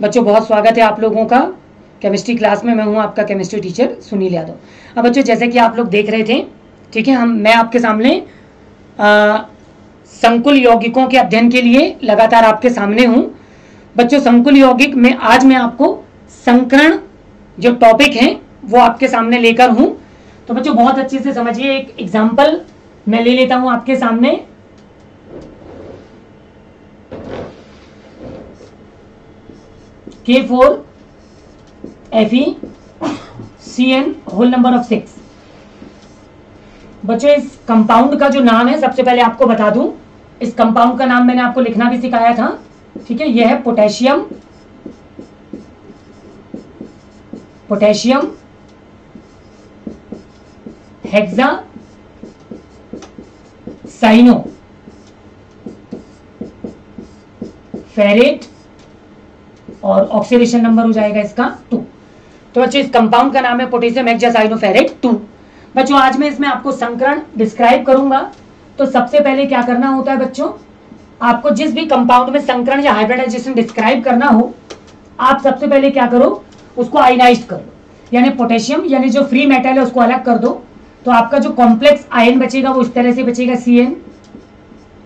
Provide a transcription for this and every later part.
बच्चों बहुत स्वागत है आप लोगों का। केमिस्ट्री क्लास में मैं हूँ आपका केमिस्ट्री टीचर सुनील यादव। अब बच्चों जैसे कि आप लोग देख रहे थे ठीक है हम मैं आपके सामने आ, संकुल यौगिकों के अध्ययन के लिए लगातार आपके सामने हूँ। बच्चों संकुल यौगिक में आज मैं आपको संकरण जो टॉपिक है वो आपके सामने लेकर हूँ। तो बच्चों बहुत अच्छे से समझिए एक एग्ज़ाम्पल मैं ले लेता हूँ आपके सामने। K four F E C N whole number of six बच्चों, इस कंपाउंड का जो नाम है, सबसे पहले आपको बता दूँ, इस कंपाउंड का नाम मैंने आपको लिखना भी सिखाया था, ठीक है? यह है potassium. Potassium, hexa, cyano. Ferrate और ऑक्सीडेशन नंबर हो जाएगा इसका टू तो बच्चों, इस कंपाउंड का नाम है पोटेशियम हेक्सासाइनोफेरेट टू बच्चों, आज मैं इसमें आपको संकरण डिस्क्राइब करूँगा। तो सबसे पहले क्या करना होता है बच्चों? आपको जिस भी कंपाउंड में संकरण या हाइब्रिडाइजेशन डिस्क्राइब करना हो, आप सबसे पहले क्या करो? उसको आयनाइज कर। लो यानी पोटेशियम यानी जो फ्री मेटल है, उसको अलग कर दो। तो आपका जो कॉम्प्लेक्स आयन बचेगा, वो इस तरह से बचेगा C N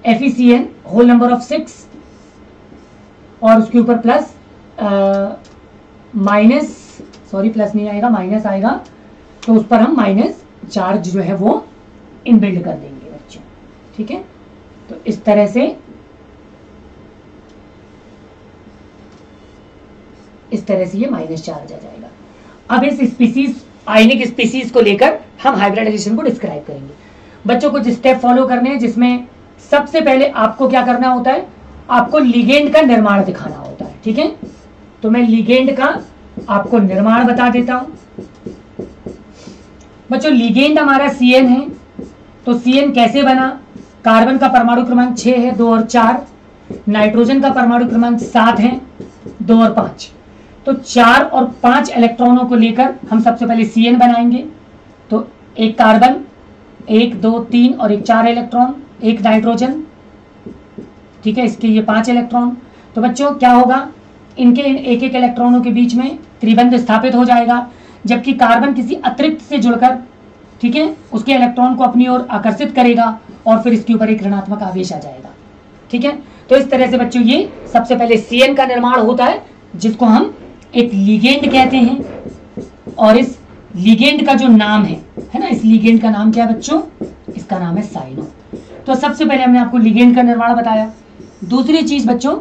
F E C N whole number of six और उसके ऊपर प्लस माइनस, सॉरी, प्लस नहीं आएगा, माइनस आएगा तो उस पर हम माइनस चार्ज जो है वो इनबिल्ड कर देंगे बच्चों, ठीक है? तो इस तरह से, इस तरह से ये माइनस चार्ज आ जाएगा। अब इस स्पीसीज आयनिक स्पीसीज को लेकर हम हाइब्रिडाइजेशन को डिस्क्राइब करेंगे। बच्चों, कुछ स्टेप फॉलो करने हैं जिसमें सबसे पहले आपको क्या करना होता है? आपको लिगेंड का निर्माण दिखाना होता है, ठीक है? तो मैं लिगेंड का आपको निर्माण बता देता हूँ। बच्चों, लिगेंड हमारा सी एन है। तो एन कैसे बना? कार्बन का परमाणु क्रमांक छह है, दो और चार। नाइट्रोजन का परमाणु क्रमांक सात है, दो और पाँच। तो चार और पाँच इलेक्ट्रॉनों को लेकर हम सबसे पहले सी एन बनाएँगे। तो एक कार्बन, एक, दो, तीन और एक चार इलेक्ट्रॉन, एक नाइट्रोजन। ठीक है, इसके ये पाँच इलेक्ट्रॉन। तो बच्चों, क्या होगा? इनके एक एक इलेक्ट्रॉनों के बीच में त्रिबंध स्थापित हो जाएगा, जबकि कार्बन किसी अतिरिक्त से जुड़कर, ठीक है, उसके इलेक्ट्रॉन को अपनी ओर आकर्षित करेगा और फिर इसके ऊपर एक ऋणात्मक आवेश आ जाएगा, ठीक है? तो इस तरह से बच्चों, ये सबसे पहले सी का निर्माण होता है, जिसको हम एक लिगेंड कहते हैं, और इस लिगेंड का जो नाम है है ना, इस लिगेंड का नाम क्या है बच्चों? इसका नाम है साइनो। तो सबसे पहले हमने आपको लिगेंड का निर्माण बताया। दूसरी चीज़ बच्चों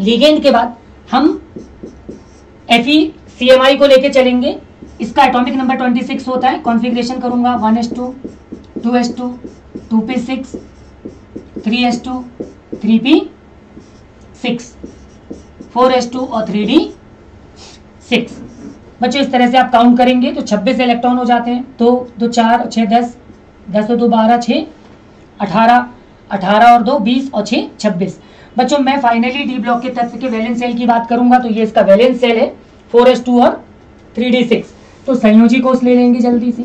लिगेंड के बाद हम एफ़ सी एम आई को लेके चलेंगे। इसका एटॉमिक नंबर 26 होता है। कॉन्फ़िगरेशन करूँगा। One S two two S two two P six three S two three P six four S two और थ्री डी सिक्स बच्चों, इस तरह से आप काउंट करेंगे तो 26 इलेक्ट्रॉन हो जाते हैं। दो दो, चार छः दस। दस और दो, बारह छः अठारह अठारह और दो, बीस और छः छब्बीस। बच्चों, मैं फाइनली डी ब्लॉक के तत्व के वैलेंस सेल की बात करूँगा तो ये इसका वैलेंस सेल है फोर एस टू और थ्री डी सिक्स तो संयोजी कोष ले लेंगे जल्दी से।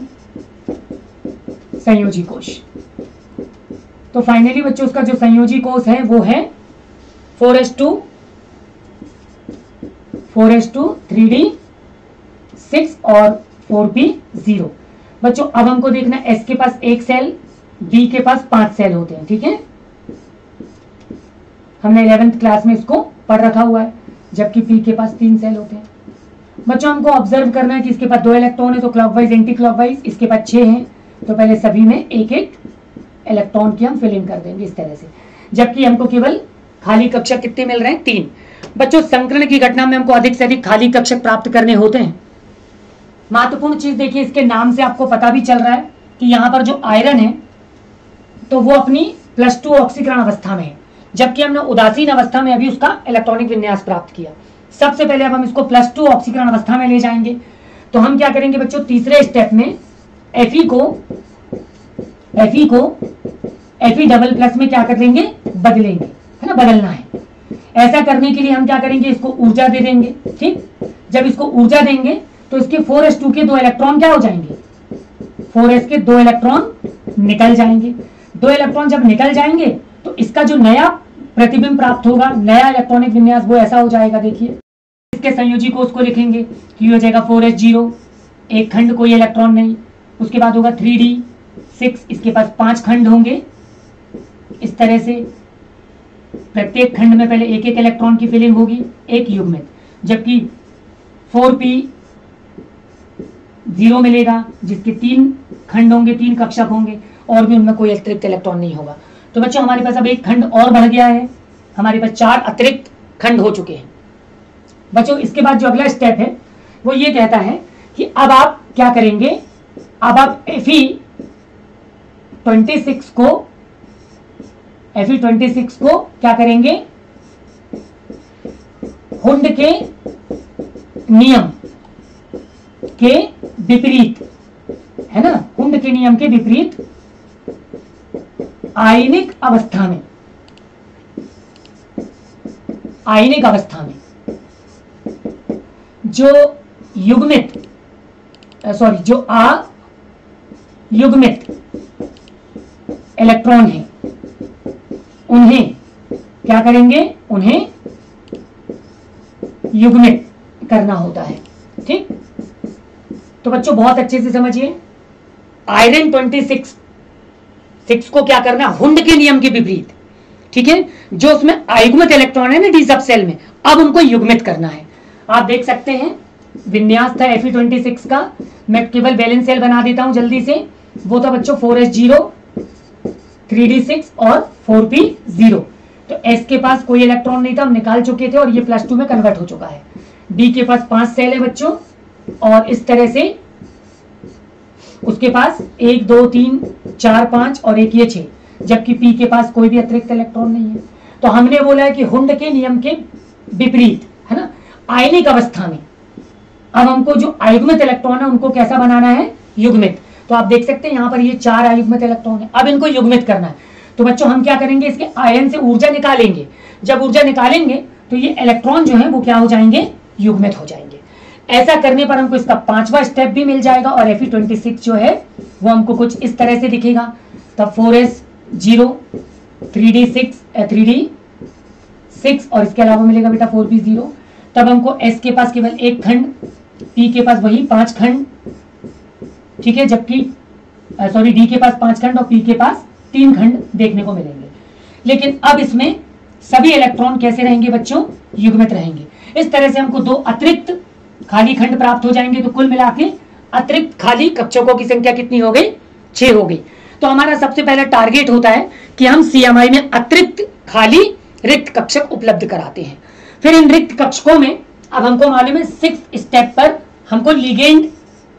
संयोजी कोष तो फाइनली बच्चों उसका जो संयोजी कोष है, वो है four S two four S two three D six और फोर पी ज़ीरो बच्चों, अब हमको देखना एस के पास एक सेल बी के पास पाँच सेल होते हैं, ठीक है? हमने इलेवेंथ क्लास में इसको पढ़ रखा हुआ है, जबकि पी के पास तीन सेल होते हैं। बच्चों, हमको ऑब्ज़र्व करना है कि इसके पास दो इलेक्ट्रॉन है तो क्लॉकवाइज एंटी क्लॉकवाइज इसके पास छह हैं। तो पहले सभी में एक एक इलेक्ट्रॉन की हम फिलिंग कर देंगे इस तरह से। जबकि हमको केवल खाली कक्षक कितने मिल रहे हैं? तीन। बच्चों, संकरण की घटना में हमको अधिक से अधिक खाली कक्षक प्राप्त करने होते हैं। महत्वपूर्ण चीज़ देखिए, इसके नाम से आपको पता भी चल रहा है कि यहाँ पर जो आयरन है तो वो अपनी प्लस टू ऑक्सीकरण अवस्था में है। जबकि हमने उदासीन अवस्था में अभी उसका इलेक्ट्रॉनिक विन्यास प्राप्त किया। सबसे पहले अब हम इसको प्लस टू ऑक्सीकरण अवस्था में ले जाएँगे। तो हम क्या करेंगे बच्चों? तीसरे स्टेप में एफ़ को एफ़ को एफ़ डबल प्लस में क्या कर लेंगे? बदलेंगे। है ना? बदलना है। ऐसा करने के लिए हम क्या करेंगे? इसको ऊर्जा दे देंगे। ठीक? जब इसको ऊर्जा देंगे तो इसके फोर एस टू के दो इलेक्ट्रॉन क्या हो जाएँगे? फोर एस के दो इलेक्ट्रॉन निकल जाएँगे। दो इलेक्ट्रॉन जब निकल जाएँगे तो इसका जो नया प्रतिबिंब प्राप्त होगा, नया इलेक्ट्रॉनिक विन्यास वो ऐसा हो जाएगा, देखिए। इसके संयोजी को उसको लिखेंगे, कि हो जाएगा फोर एस ज़ीरो एक खंड कोई इलेक्ट्रॉन नहीं। उसके बाद होगा थ्री डी सिक्स इसके पास पाँच खंड होंगे। इस तरह से प्रत्येक खंड में पहले एक एक इलेक्ट्रॉन की फिलिंग होगी, एक युग्मित। जबकि फोर पी ज़ीरो मिलेगा, जिसके तीन खंड होंगे, तीन कक्षक होंगे, और भी उनमें कोई अतिरिक्त इलेक्ट्रॉन नहीं होगा। तो बच्चों, हमारे पास अब एक खंड और बढ़ गया है। हमारे पास चार अतिरिक्त खंड हो चुके हैं। बच्चों, इसके बाद जो अगला स्टेप है, वो ये कहता है कि अब आप क्या करेंगे? अब आप एफ़ ट्वेंटी सिक्स को एफ़ ट्वेंटी सिक्स को क्या करेंगे? हुंड के नियम के विपरीत, है ना? हुंड के नियम के विपरीत आयनिक अवस्था में। आयनिक अवस्था में। जो युग्मित सॉरी जो आ युग्मित इलेक्ट्रॉन है, उन्हें क्या करेंगे? उन्हें युग्मित करना होता है, ठीक? तो बच्चों, बहुत अच्छे से समझिए। आयरन 26 सिक्स को क्या करना हुंड के नियम के विपरीत। ठीक है? जो उसमें आयुग्मित इलेक्ट्रॉन है ना डी सब सेल में, अब उनको युग्मित करना है। आप देख सकते हैं, विन्यास था एफ़ ट्वेंटी सिक्स का। मैं केवल बैलेंस सेल बना देता हूँ जल्दी से। वो था बच्चों four S zero three D six और फोर पी ज़ीरो तो एस के पास कोई इलेक्ट्रॉन नहीं था, हम निकाल चुके थे और ये प्लस टू में कन्वर्ट हो चुका है। डी के पास पाँच सेल है बच्चों। और इस तरह से उसके पास एक, दो, तीन, चार, पाँच और एक ये छह, जबकि पी के पास कोई भी अतिरिक्त इलेक्ट्रॉन नहीं है। तो हमने बोला है कि हुंड के नियम के विपरीत, है ना? आयनिक अवस्था में। अब हमको जो आयुग्मित इलेक्ट्रॉन है, उनको कैसा बनाना है? युग्मित। तो आप देख सकते हैं, यहाँ पर ये चार आयुग्मित इलेक्ट्रॉन है। अब इनको युग्मित करना है। तो बच्चों, हम क्या करेंगे? इसके आयन से ऊर्जा निकालेंगे। जब ऊर्जा निकालेंगे तो ये इलेक्ट्रॉन जो है, वो क्या हो जाएँगे? युग्मित हो जाएँगे। ऐसा करने पर हमको इसका पांचवा स्टेप भी मिल जाएगा और एफ़ ट्वेंटी सिक्स जो है, वो हमको कुछ इस तरह से दिखेगा। तब four S zero three D six three D six और इसके अलावा मिलेगा बेटा फोर बी ज़ीरो तब हमको एस के पास केवल एक खंड पी के पास वही पाँच खंड, ठीक है? जबकि सॉरी डी के पास पाँच खंड और पी के पास तीन खंड देखने को मिलेंगे। लेकिन अब इसमें सभी इलेक्ट्रॉन कैसे रहेंगे बच्चों? युग्मित रहेंगे। इस तरह से हमको दो अतिरिक्त खाली खंड प्राप्त हो जाएँगे तो कुल मिला के अतिरिक्त खाली कक्षकों की संख्या कितनी हो गई? छह हो गई। तो हमारा सबसे पहला टारगेट होता है कि हम सीएमआई में अतिरिक्त खाली रिक्त कक्षक उपलब्ध कराते हैं। फिर इन रिक्त कक्षकों में अब हमको मालूम है सिक्स स्टेप पर हमको लिगेंड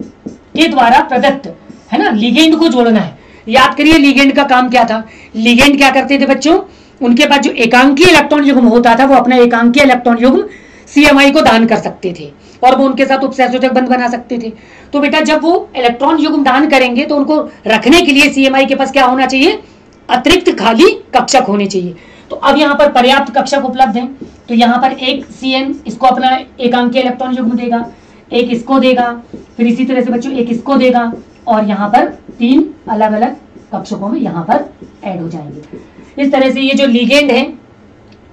के द्वारा प्रदत्त, है ना? लिगेंड को जोड़ना है। याद करिए लिगेंड का काम क्या था? लिगेंड क्या करते थे बच्चों? उनके पास जो एकांकीय इलेक्ट्रॉन युग्म होता था, वो अपना एकांकीय इलेक्ट्रॉन युग्म सीएमआई को दान कर सकते थे और वो उनके साथ उपसहसोचक बंद बना सकते थे। तो बेटा, जब वो इलेक्ट्रॉन युग्म दान करेंगे तो उनको रखने के लिए सीएमआई के पास क्या होना चाहिए? अतिरिक्त खाली कक्षक होने चाहिए। तो अब यहाँ पर पर्याप्त कक्षक उपलब्ध है। तो यहाँ पर एक सी इसको अपना एकांकीय इलेक्ट्रॉन युग्म देगा, एक इसको देगा, फिर इसी तरह से बच्चों, एक इसको देगा और यहाँ पर तीन अलग अलग कक्षकों में यहाँ पर ऐड हो जाएँगे। इस तरह से ये जो लीगेंड है,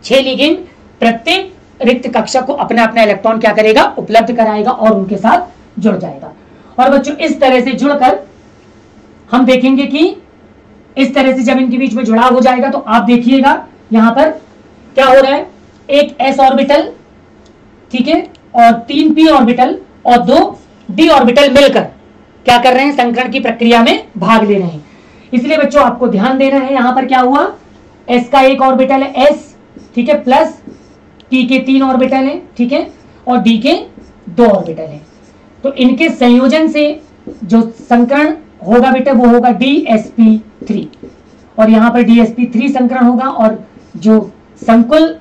छह लीगेंड प्रत्येक रिक्त कक्षक को अपना अपना इलेक्ट्रॉन क्या करेगा? उपलब्ध कराएगा और उनके साथ जुड़ जाएगा। और बच्चों, इस तरह से जुड़कर हम देखेंगे कि इस तरह से जब इनके बीच में जुड़ाव हो जाएगा तो आप देखिएगा, यहाँ पर क्या हो रहा है? एक एस ऑर्बिटल ठीक है? और तीन पी ऑर्बिटल और दो डी ऑर्बिटल मिलकर क्या कर रहे हैं? संकरण की प्रक्रिया में भाग ले रहे हैं। इसलिए बच्चों, आपको ध्यान देना है, यहाँ पर क्या हुआ? एस का एक ऑर्बिटल है एस ठीक है? प्लस टी के तीन ऑर्बिटल है, ठीक है? और डी के दो ऑर्बिटल है। तो इनके संयोजन से जो संकरण होगा बेटा, वो होगा डी एस पी थ्री और यहाँ पर डी एस पी थ्री संकरण होगा और जो संकुल,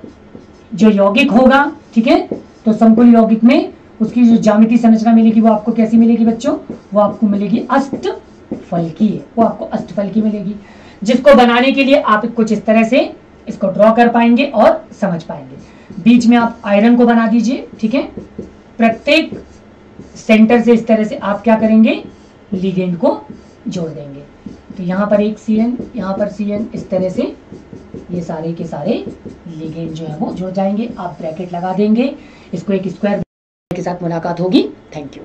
जो यौगिक होगा, ठीक है? तो संकुल यौगिक में उसकी जो जामिति संरचना मिलेगी, वो आपको कैसी मिलेगी बच्चों? वो आपको मिलेगी अष्ट फल की, वो आपको अष्ट फल की मिलेगी, जिसको बनाने के लिए आप कुछ इस तरह से इसको ड्रॉ कर पाएँगे और समझ पाएँगे। बीच में आप आयरन को बना दीजिए, ठीक है? प्रत्येक सेंटर से इस तरह से आप क्या करेंगे? लिगेंड को जोड़ देंगे। तो यहाँ पर एक सी एन यहाँ पर सी एन इस तरह से ये सारे के सारे लिगेंड जो है वो जुड़ जाएँगे। आप ब्रैकेट लगा देंगे। इसको एक स्क्वायर के साथ मुलाकात होगी। Thank you